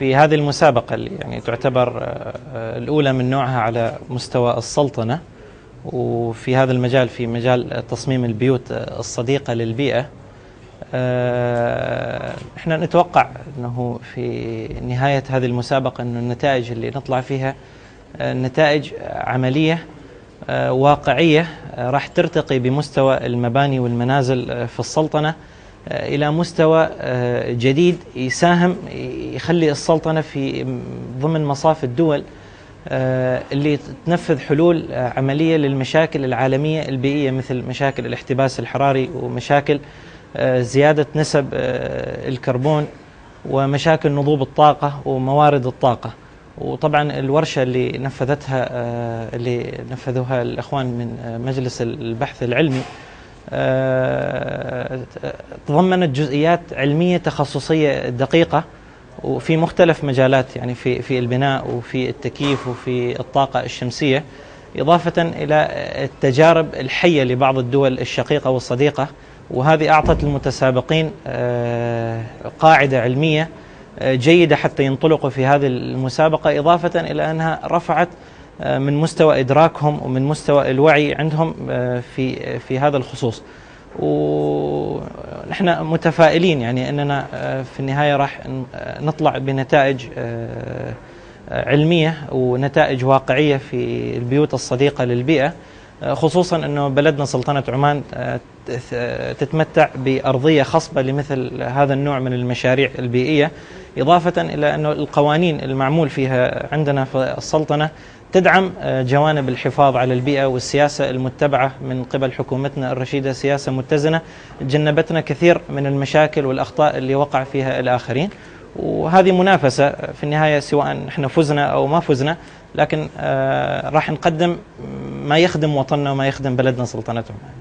في هذه المسابقة اللي يعني تعتبر الأولى من نوعها على مستوى السلطنة وفي هذا المجال في مجال تصميم البيوت الصديقة للبيئة إحنا نتوقع إنه في نهاية هذه المسابقة إنه النتائج اللي نطلع فيها نتائج عملية واقعية راح ترتقي بمستوى المباني والمنازل في السلطنة. إلى مستوى جديد يساهم يخلي السلطنة في ضمن مصاف الدول اللي تنفذ حلول عملية للمشاكل العالمية البيئية مثل مشاكل الاحتباس الحراري ومشاكل زيادة نسب الكربون ومشاكل نضوب الطاقة وموارد الطاقة. وطبعا الورشة اللي نفذتها اللي نفذوها الأخوان من مجلس البحث العلمي تضمنت جزئيات علمية تخصصية دقيقة وفي مختلف مجالات يعني في في البناء وفي التكييف وفي الطاقة الشمسية إضافة إلى التجارب الحية لبعض الدول الشقيقة والصديقة. وهذه أعطت المتسابقين قاعدة علمية جيدة حتى ينطلقوا في هذه المسابقة إضافة إلى أنها رفعت من مستوى إدراكهم ومن مستوى الوعي عندهم في في هذا الخصوص. ونحن متفائلين يعني أننا في النهاية راح نطلع بنتائج علمية ونتائج واقعية في البيوت الصديقة للبيئة. خصوصا أنه بلدنا سلطنة عمان تتمتع بأرضية خصبة لمثل هذا النوع من المشاريع البيئية. إضافة إلى أنه القوانين المعمول فيها عندنا في السلطنة تدعم جوانب الحفاظ على البيئة والسياسة المتبعة من قبل حكومتنا الرشيدة سياسة متزنة جنبتنا كثير من المشاكل والأخطاء اللي وقع فيها الآخرين. وهذه منافسة في النهاية سواء إحنا فزنا أو ما فزنا لكن راح نقدم ما يخدم وطننا وما يخدم بلدنا سلطنة عمان